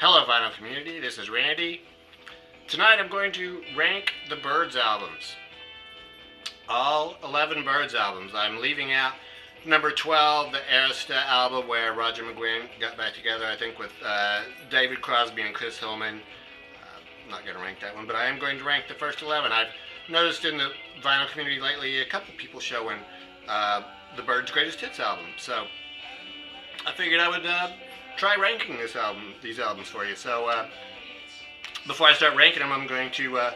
Hello, vinyl community. This is Randy. Tonight I'm going to rank the Byrds albums. All 11 Byrds albums. I'm leaving out number 12, the Arista album, where Roger McGuinn got back together, I think, with uh, David Crosby and Chris Hillman. Uh, not going to rank that one, but I am going to rank the first 11. I've noticed in the vinyl community lately a couple people showing uh, the Byrds' greatest hits album. So I figured I would uh, try ranking this album, these albums for you. So uh, before I start ranking them, I'm going to uh,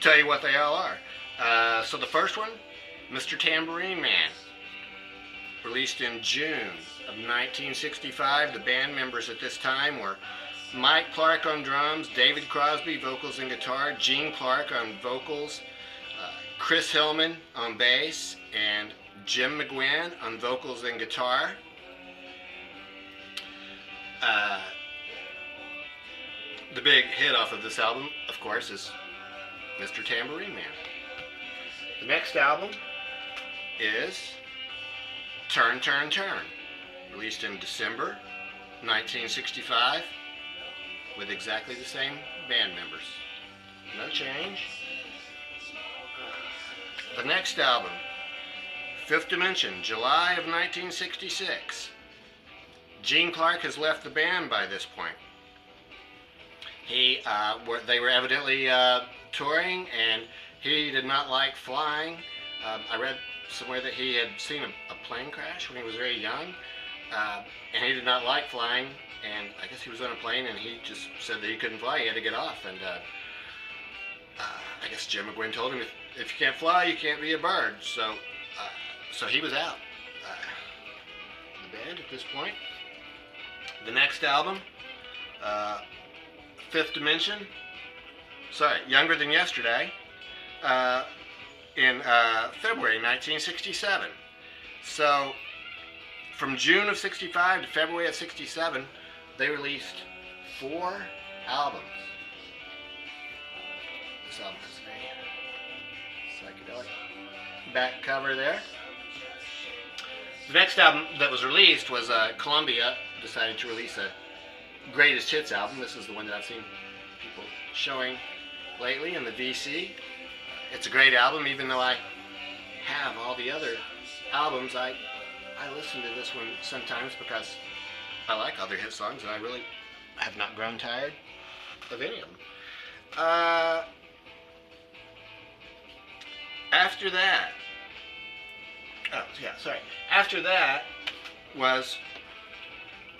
tell you what they all are. Uh, so the first one, Mr. Tambourine Man, released in June of 1965. The band members at this time were Mike Clarke on drums, David Crosby vocals and guitar, Gene Clark on vocals, uh, Chris Hillman on bass, and Jim McGuinn on vocals and guitar. Uh, the big hit off of this album, of course, is Mr. Tambourine Man. The next album is Turn, Turn, Turn, released in December 1965 with exactly the same band members. No change. The next album, Fifth Dimension, July of 1966. Gene Clark has left the band by this point. He, uh, were, they were evidently uh, touring, and he did not like flying. Um, I read somewhere that he had seen a, a plane crash when he was very young, uh, and he did not like flying. And I guess he was on a plane, and he just said that he couldn't fly. He had to get off, and uh, uh, I guess Jim McGuinn told him, if, if you can't fly, you can't be a bird. So, uh, so he was out. the band at this point. The next album, uh, Fifth Dimension, sorry, Younger Than Yesterday, uh, in uh, February 1967. So from June of 65 to February of 67, they released four albums. This album is psychedelic. Back cover there. The next album that was released was uh, Columbia decided to release a greatest hits album. This is the one that I've seen people showing lately in the VC. It's a great album, even though I have all the other albums. I I listen to this one sometimes because I like other hit songs, and I really have not grown tired of any of them. Uh, after that, oh yeah, sorry. After that was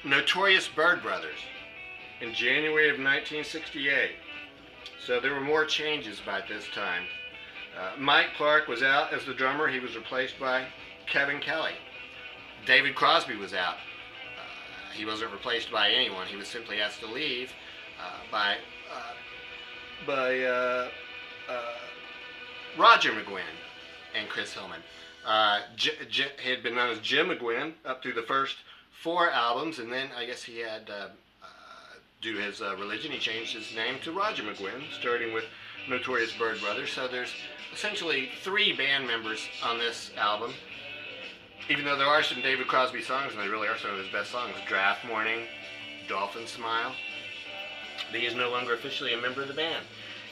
Notorious Byrd Brothers in January of 1968. So there were more changes by this time. Uh, Mike Clarke was out as the drummer. He was replaced by Kevin Kelley. David Crosby was out. Uh, he wasn't replaced by anyone. He was simply asked to leave uh, by uh, by uh, uh, Roger McGuinn and Chris Hillman. He had been known as Jim McGuinn up through the first four albums, and then I guess he had, uh, uh, due to his uh, religion, he changed his name to Roger McGuinn, starting with Notorious Byrd Brothers. So there's essentially three band members on this album. Even though there are some David Crosby songs, and they really are some of his best songs, Draft Morning, Dolphin Smile. But he is no longer officially a member of the band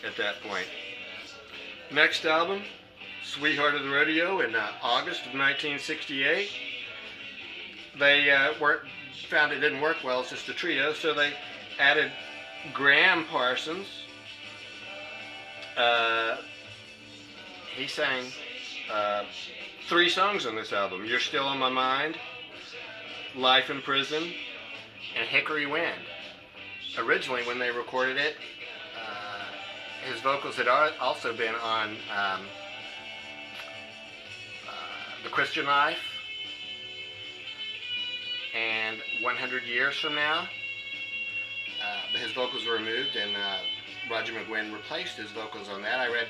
at that point. Next album, Sweetheart of the Rodeo, in uh, August of 1968. They uh, weren't, found it didn't work well as just a trio, so they added Gram Parsons. Uh, he sang uh, three songs on this album You're Still on My Mind, Life in Prison, and Hickory Wind. Originally, when they recorded it, uh, his vocals had also been on um, uh, The Christian Life and 100 Years From Now. Uh, his vocals were removed and uh, Roger McGuinn replaced his vocals on that. I read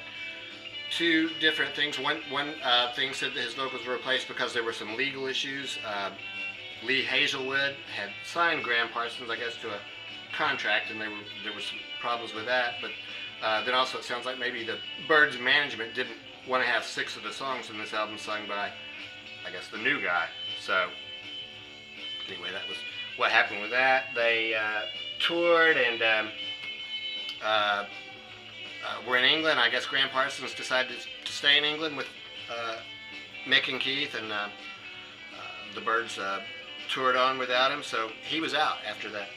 two different things. One one uh, thing said that his vocals were replaced because there were some legal issues. Uh, Lee Hazlewood had signed Gram Parsons, I guess, to a contract, and there were there were some problems with that. But uh, then also it sounds like maybe the Byrds management didn't want to have six of the songs in this album sung by, I guess, the new guy. So anyway, that was what happened with that. They uh, toured and um, uh, uh, were in England. I guess Gram Parsons decided to stay in England with uh, Mick and Keith, and uh, the Byrds toured on without him. So he was out after that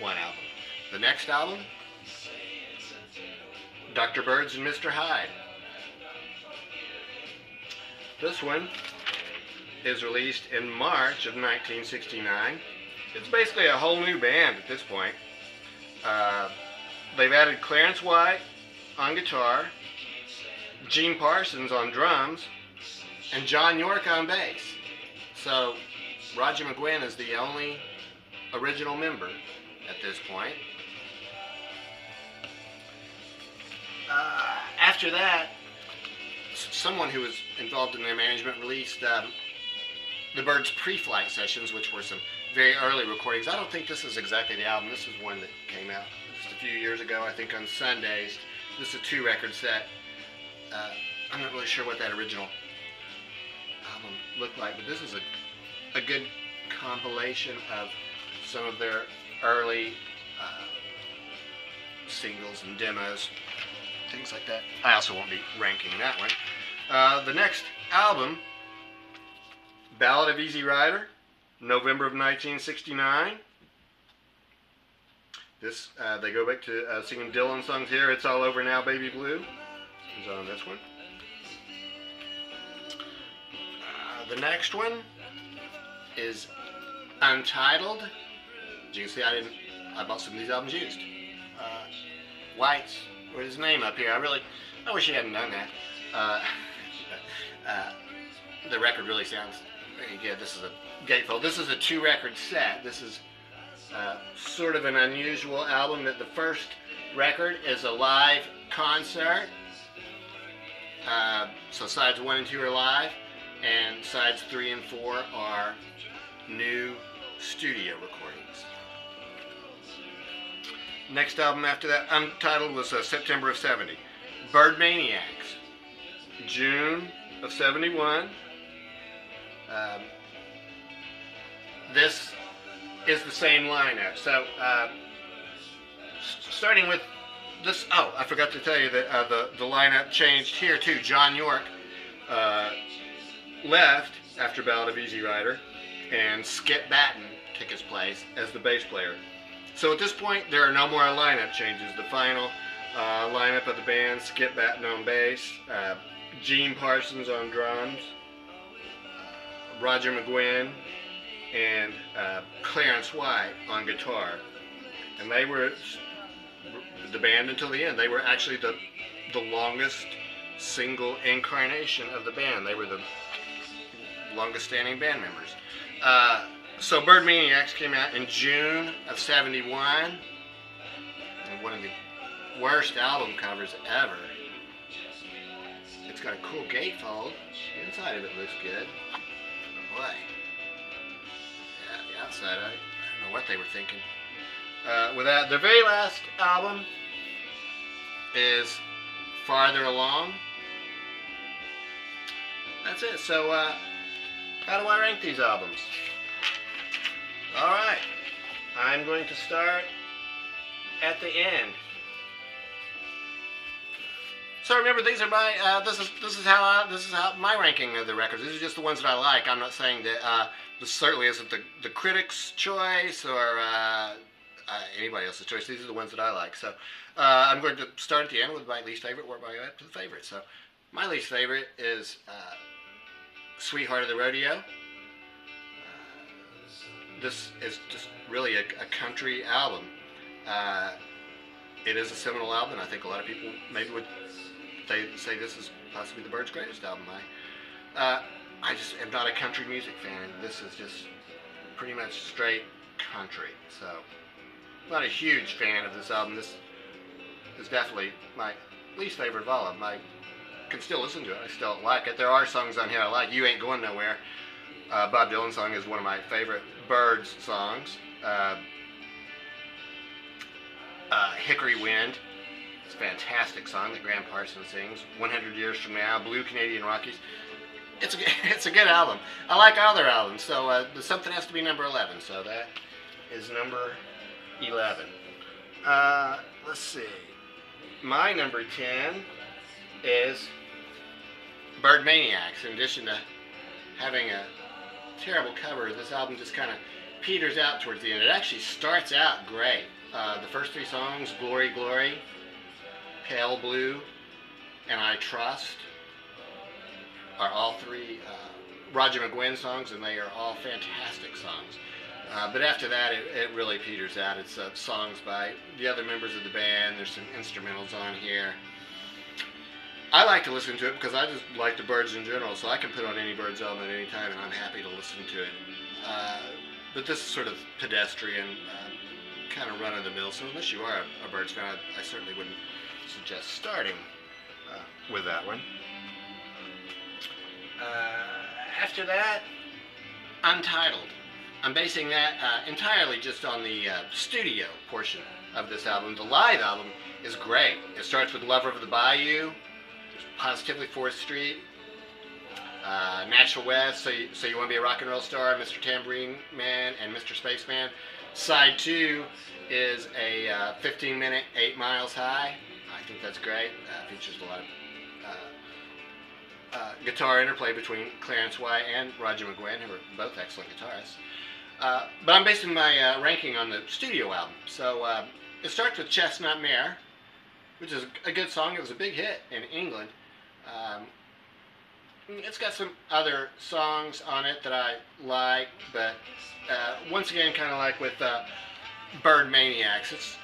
one album. The next album, Dr. Byrds and Mr. Hyde. This one is released in March of 1969. It's basically a whole new band at this point. Uh, they've added Clarence White on guitar, Gene Parsons on drums, and John York on bass. So Roger McGuinn is the only original member at this point. Uh, after that, someone who was involved in their management released um, the Byrds pre-flight sessions, which were some very early recordings. I don't think this is exactly the album. This is one that came out just a few years ago, I think on Sundazed. This is a two-record set. Uh, I'm not really sure what that original album looked like, but this is a, a good compilation of some of their early uh, singles and demos, things like that. I also won't be ranking that one. Uh, the next album, Ballad of Easy Rider, November of 1969. This uh, they go back to uh, singing Dylan songs here. It's all over now, baby blue. Is on this one. Uh, the next one is Untitled. As you can see, I didn't. I bought some of these albums used. Uh, White's with his name up here. I really, I wish he hadn't done that. Uh, uh, the record really sounds good. This is a gatefold. This is a two-record set. This is uh, sort of an unusual album. That the first record is a live concert. Uh, so sides one and two are live, and sides three and four are new studio recordings. Next album after that, Untitled, was uh, September of 70. Byrdmaniax, June of 71. Um, this is the same lineup. So, uh, starting with this, oh, I forgot to tell you that uh, the, the lineup changed here too. John York uh, left after Ballad of Easy Rider, and Skip Battin took his place as the bass player. So at this point, there are no more lineup changes. The final uh, lineup of the band, Skip Battin on bass, uh, Gene Parsons on drums, Roger McGuinn, and uh, Clarence White on guitar. And they were the band until the end. They were actually the, the longest single incarnation of the band. They were the longest standing band members. Uh, so Byrdmaniax came out in June of 71. And one of the worst album covers ever. It's got a cool gatefold. The inside of it looks good. Boy. Yeah, the outside, I, I don't know what they were thinking. Uh, with that, the very last album is Farther Along. That's it. So, uh, how do I rank these albums? Alright, I'm going to start at the end. So remember, these are my. Uh, this is this is how I, this is how my ranking of the records. These are just the ones that I like. I'm not saying that uh, this certainly isn't the the critics' choice or uh, uh anybody else's choice. These are the ones that I like. So uh, I'm going to start at the end with my least favorite, work my way up to the favorite. So my least favorite is uh, "Sweetheart of the Rodeo." this is just really a, a country album. it is a seminal album. I think a lot of people maybe would they say this is possibly the Byrds' greatest album. I, uh, I just am not a country music fan. This is just pretty much straight country. So, I'm not a huge fan of this album. This is definitely my least favorite them. I can still listen to it. I still like it. There are songs on here I like. You Ain't Going Nowhere. Uh, Bob Dylan song is one of my favorite Byrds songs. Uh, uh, Hickory Wind it's a fantastic song that Gram Parsons sings. 100 Years From Now, Blue Canadian Rockies. It's a, it's a good album. I like other albums, so uh, something has to be number 11. So that is number 11. Uh, let's see. My number 10 is Byrdmaniax. In addition to having a terrible cover, this album just kind of peters out towards the end. It actually starts out great. Uh, the first three songs, Glory, Glory, Pale Blue, and I Trust, are all three uh, Roger McGuinn songs, and they are all fantastic songs. Uh, but after that, it, it, really peters out. It's uh, songs by the other members of the band. There's some instrumentals on here. I like to listen to it because I just like the Byrds in general, so I can put on any Byrds album at any time, and I'm happy to listen to it. Uh, but this is sort of pedestrian, uh, kind of run of the mill. So unless you are a, a Byrds fan, I, I, certainly wouldn't suggest starting uh, with that one. Uh, after that, Untitled. I'm basing that uh, entirely just on the uh, studio portion of this album. The live album is great. It starts with Lover of the Bayou, Positively 4th Street, uh, Nashville West, so you, so you Want to Be a Rock and Roll Star, Mr. Tambourine Man, and Mr. Spaceman. Side 2 is a uh, 15 minute, 8 miles high. I think that's great. Uh, features a lot of uh, uh, guitar interplay between Clarence White and Roger McGuinn, who are both excellent guitarists. Uh, but I'm basing my uh, ranking on the studio album. So it starts with Chestnut Mare, which is a good song. It was a big hit in England. Um, it's got some other songs on it that I like, but uh, once again, kind of like with uh, Byrdmaniax, it's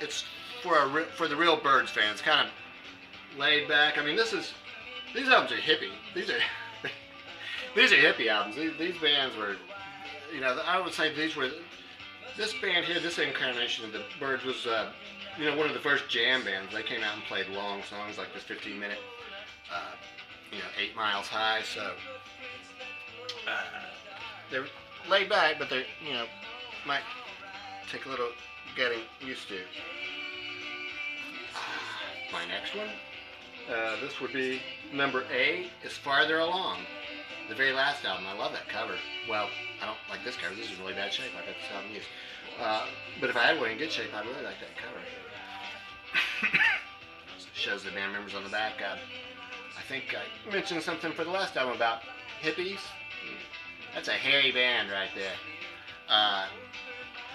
it's for a for the real Byrds fans, kind of laid back. I mean, this is these albums are hippie. These are these are hippie albums. These, these bands were you know, I would say these were this band here, this incarnation of the Byrds was, uh, you know, one of the first jam bands. They came out and played long songs like this 15 minute, uh, you know, Eight Miles High. So uh, they're laid back, but they're, you know, might take a little getting used to. My next one, uh, this would be number A is Farther Along the very last album. I love that cover. Well, I don't like this cover. This is really bad shape. I got this album used. Uh, but if I had one in good shape, I'd really like that cover. Shows the band members on the back. Uh, I think I mentioned something for the last album about hippies. That's a hairy band right there. Uh,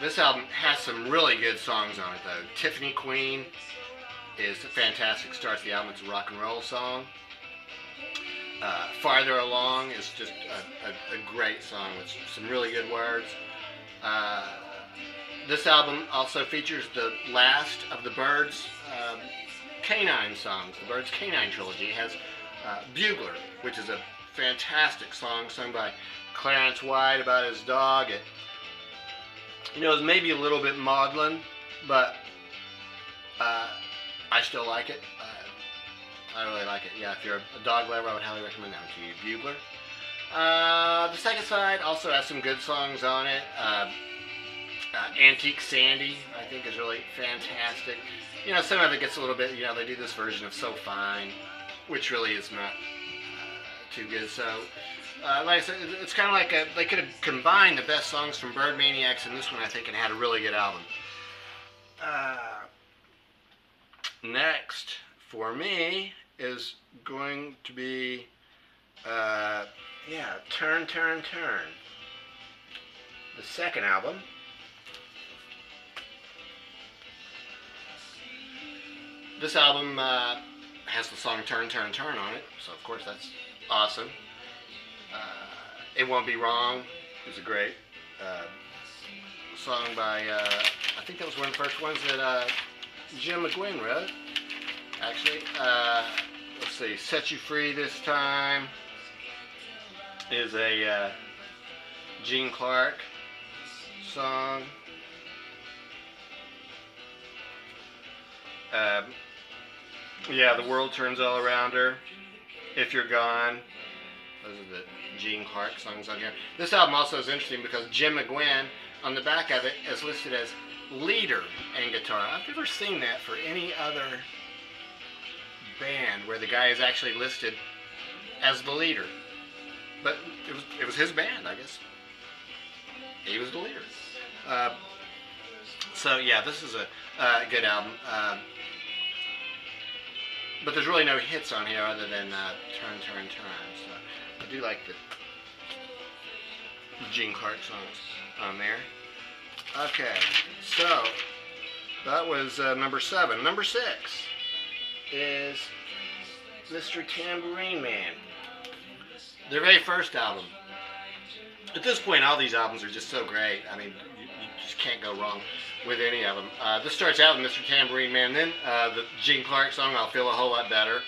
this album has some really good songs on it, though. Tiffany Queen is a fantastic. Starts the album. It's a rock and roll song. Uh, Farther Along is just a, a, a, great song with some really good words. Uh, this album also features the last of the Byrds' um, canine songs. The Byrds' canine trilogy has uh, Bugler, which is a fantastic song sung by Clarence White about his dog. It, you know, it's maybe a little bit maudlin, but uh, I still like it. I really like it. Yeah, if you're a dog lover, I would highly recommend that one to you. Bugler. Uh, the second side also has some good songs on it. Uh, uh, Antique Sandy, I think, is really fantastic. You know, some of it gets a little bit, you know, they do this version of So Fine, which really is not uh, too good. So, uh, like I said, it's kind of like a, they could have combined the best songs from Byrdmaniax and this one, I think, and had a really good album. Uh, next, for me, is going to be, uh, yeah, Turn, Turn, Turn. The second album. This album uh, has the song Turn, Turn, Turn on it, so of course that's awesome. Uh, it Won't Be Wrong is a great uh, song by, uh, I think that was one of the first ones that uh, Jim McGuinn wrote, actually. Uh, let's see, Set You Free this time is a uh, Gene Clark song. Um, yeah, The World Turns All Around Her. If You're Gone. Those are the Gene Clark songs on here. This album also is interesting because Jim McGuinn on the back of it is listed as leader and guitar. I've never seen that for any other band where the guy is actually listed as the leader. But it was it was his band, I guess. He was the leader. Uh, so yeah, this is a uh, good album. Um, but there's really no hits on here other than uh, Turn, Turn, Turn. So I do like the Gene Clark songs on there. Okay, so that was uh, number seven. Number six is Mr. Tambourine Man. Their very first album. At this point, all these albums are just so great. I mean, you, you just can't go wrong with any of them. Uh, this starts out with Mr. Tambourine Man, then uh, the Gene Clark song, I'll Feel a Whole Lot Better.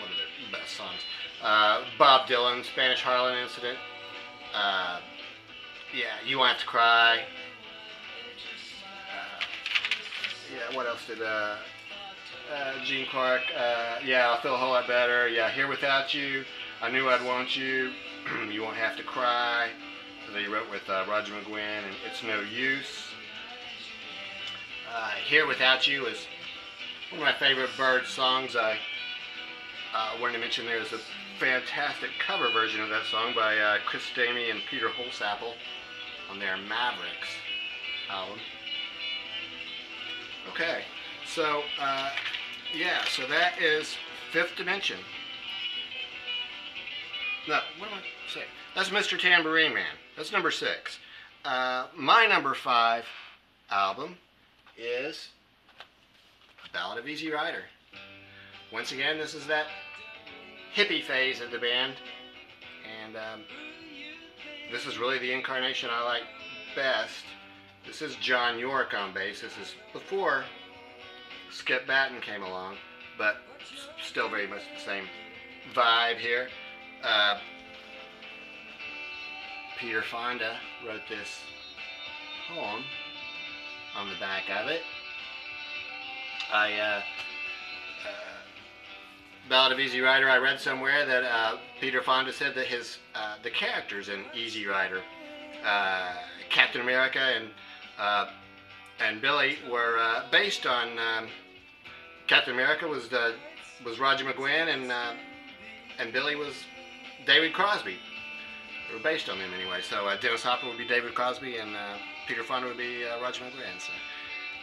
One of their best songs. Uh, Bob Dylan, Spanish Harlem Incident. Uh, yeah, You Won't to Cry. Yeah, what else did uh, Gene Clark? yeah, I'll Feel a Whole Lot Better. Yeah, Here Without You. I Knew I'd Want You. you Won't Have to Cry. That he wrote with Roger McGuinn, and It's No Use. Uh, Here Without You is one of my favorite bird songs. I uh, wanted to mention there's a fantastic cover version of that song by uh, Chris Stamey and Peter Holsapple on their Mavericks album. Okay, so uh, yeah, so that is Fifth Dimension. No, what am I saying? That's Mr. Tambourine Man. That's number six. Uh, my number five album is Ballad of Easy Rider. Once again, this is that hippie phase of the band, and um, this is really the incarnation I like best. This is John York on bass. This is before Skip Battin came along, but still very much the same vibe here. Uh, Peter Fonda wrote this poem on the back of it. I, uh, uh, Ballad of Easy Rider, I read somewhere that uh, Peter Fonda said that his, uh, the characters in Easy Rider, uh, Captain America and, uh, and Billy were based on, um, Captain America was the, was Roger McGuinn and, and Billy was David Crosby. They were based on them anyway. So Dennis Hopper would be David Crosby and Peter Fonda would be uh, Roger McGuinn. So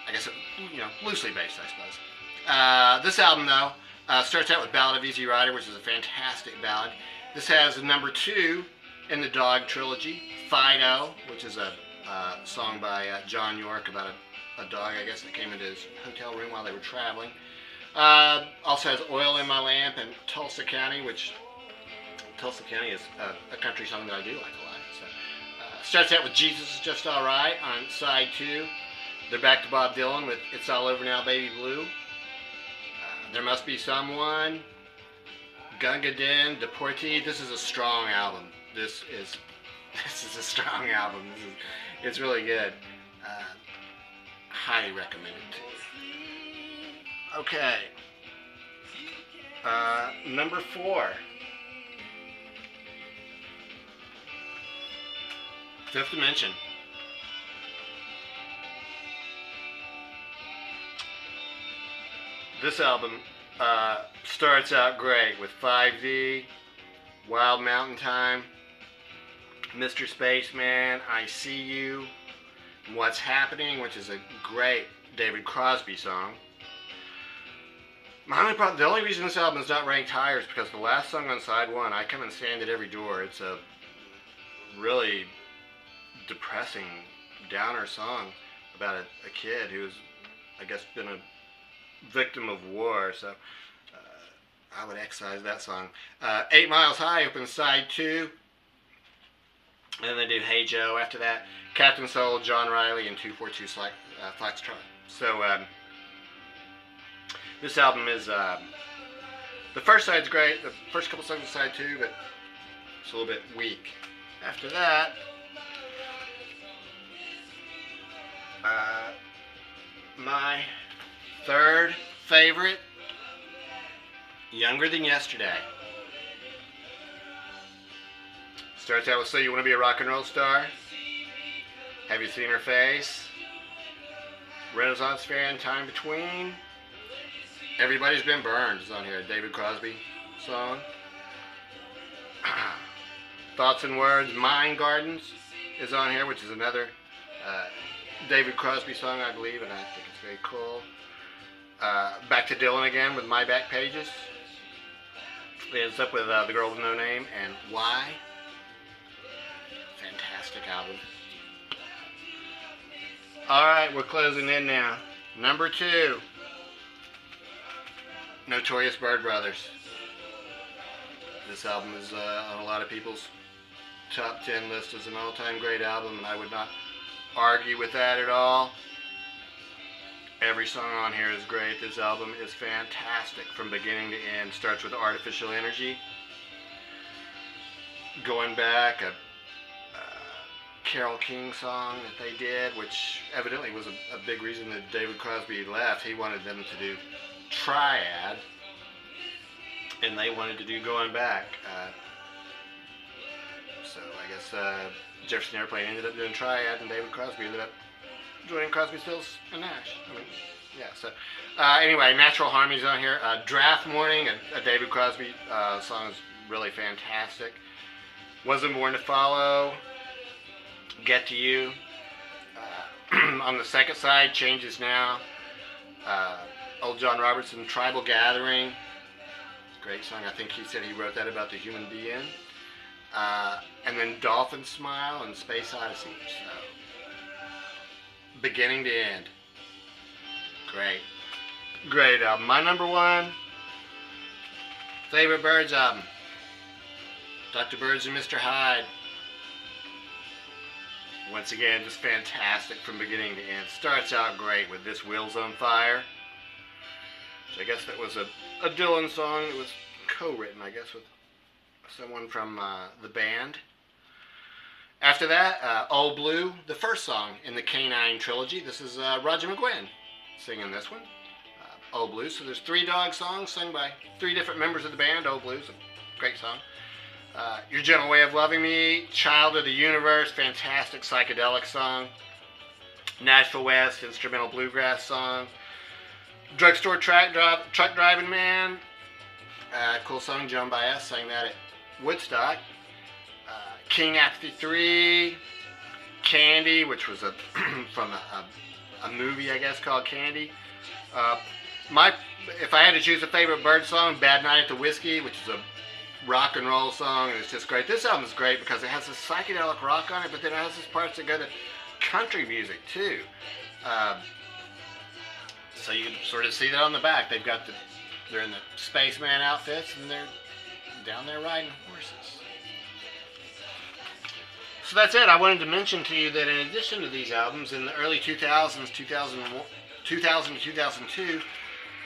I guess, it, you know, loosely based, I suppose. Uh, this album, though, uh, starts out with Ballad of Easy Rider, which is a fantastic ballad. This has number two in the Dog trilogy, Fido, which is a uh, song by uh, John York about a, a, dog, I guess, that came into his hotel room while they were traveling. Uh, also has Oil in My Lamp and Tulsa County, which Tulsa County is a, a country song that I do like a lot. Starts out with Jesus is Just Alright on side two. They're back to Bob Dylan with It's All Over Now, Baby Blue. Uh, there Must Be Someone. Gunga Din, Deportee. This is a strong album. This is this is a strong album. Is, it's really good. Uh, highly recommended to you. Okay. Uh, number four. Fifth Dimension. This album uh, starts out great with 5D, Wild Mountain Thyme, Mr. Spaceman, I See You, What's Happening, which is a great David Crosby song. My only problem, the only reason this album is not ranked higher is because the last song on side one, I Come and Stand at Every Door, it's a really depressing downer song about a, a kid who's, I guess, been a victim of war. So uh, I would excise that song. Uh, Eight Miles High opens side two. And then they do Hey Joe after that. Captain Soul, John Riley, and 242 Slack, uh, Foxtrot. So um, this album is, uh, the first side's great. The first couple songs of side two, but it's a little bit weak. After that, Uh, my third favorite, Younger Than Yesterday. Starts out with So You Want to Be a Rock and Roll Star? Have You Seen Her Face? Renaissance Fair Time Between. Everybody's Been Burned is on here. David Crosby song. Thoughts and Words. Mind Gardens is on here, which is another uh, David Crosby song, I believe, and I think it's very cool. Uh, back to Dylan again with My Back Pages. It ends up with uh, The Girl with No Name and Why. Alright, we're closing in now. Number two. Notorious Byrd Brothers. This album is uh, on a lot of people's top 10 list as an all-time great album, and I would not argue with that at all. Every song on here is great. This album is fantastic from beginning to end. Starts with Artificial Energy. Going back, Carole King song that they did, which evidently was a, a big reason that David Crosby left. He wanted them to do Triad, and they wanted to do Going Back. Uh, so I guess uh, Jefferson Airplane ended up doing Triad, and David Crosby ended up joining Crosby, Stills, and Nash. I mean, yeah. So uh, anyway, Natural Harmony's on here. Uh, Draft Morning, a, a David Crosby uh, song, is really fantastic. Wasn't Born to Follow. Get to You. Uh, on the second side, Changes Now. Uh, old John Robertson, Tribal Gathering. Great song. I think he said he wrote that about the human being. Uh, and then Dolphin Smile and Space Odyssey. So, beginning to end. Great. Great album. My number one favorite Byrds album. Dr. Byrds and Mr. Hyde. Once again, just fantastic from beginning to end. Starts out great with This Wheels on Fire. So I guess that was a, a Dylan song that was co-written, I guess, with someone from uh, the band. After that, uh, Old Blue, the first song in the Canine trilogy. This is uh, Roger McGuinn singing this one. Uh, Old Blue. So there's three dog songs sung by three different members of the band. Old Blue's a great song. Uh, Your Gentle Way of Loving Me, Child of the Universe, fantastic psychedelic song. Nashville West, instrumental bluegrass song. Drugstore Track Truck Driving Man, uh, cool song. Joan Baez sang that at Woodstock. Uh, King Apathy 3, Candy, which was a from a, a, a, movie, I guess, called Candy. Uh, my, if I had to choose a favorite Bird song, Bad Night at the Whiskey, which is a rock and roll song, and it's just great. This album is great because it has this psychedelic rock on it, but then it has this parts that go to country music too. Uh, so you can sort of see that on the back. They've got the, they're in the spaceman outfits, and they're down there riding horses. So that's it. I wanted to mention to you that in addition to these albums, in the early 2000s, 2000, 2000 to 2002,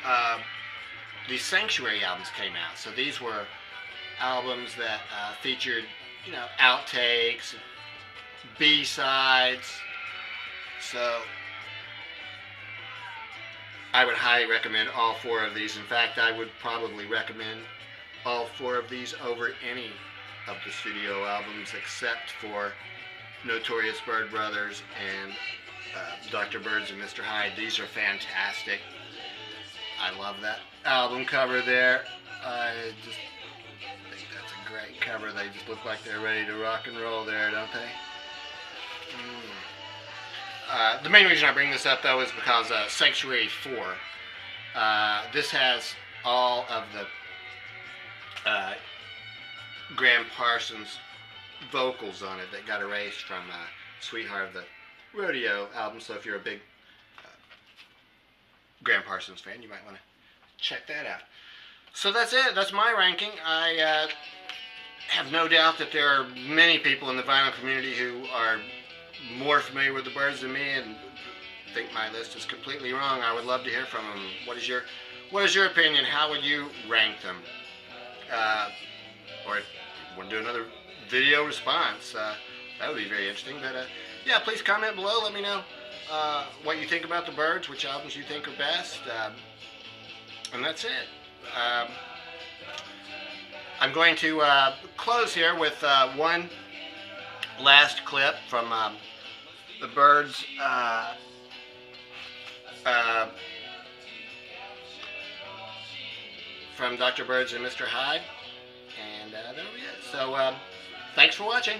uh, these Sanctuary albums came out. So these were albums that uh, featured, you know, outtakes, B-sides. So I would highly recommend all four of these. In fact, I would probably recommend all four of these over any of the studio albums except for Notorious Byrd Brothers and uh, Dr. Byrds and Mr. Hyde. These are fantastic. I love that album cover there. I just cover. They just look like they're ready to rock and roll there, don't they? Mm. Uh, the main reason I bring this up though is because uh, Sanctuary 4, uh, this has all of the uh, Gram Parsons vocals on it that got erased from uh, Sweetheart of the Rodeo album. So if you're a big uh, Gram Parsons fan, you might want to check that out. So that's it. That's my ranking. I have no doubt that there are many people in the vinyl community who are more familiar with the Byrds than me and think my list is completely wrong, I would love to hear from them. What is your what is your opinion? How would you rank them? Uh, or if want to do another video response, uh, that would be very interesting. But uh, yeah, please comment below. Let me know uh, what you think about the Byrds, which albums you think are best. Um, and that's it. Um, I'm going to uh, close here with uh, one last clip from um, the Byrds. Uh, uh, from Dr. Byrds and Mr. Hyde. And uh, that'll be. So, um, thanks for watching.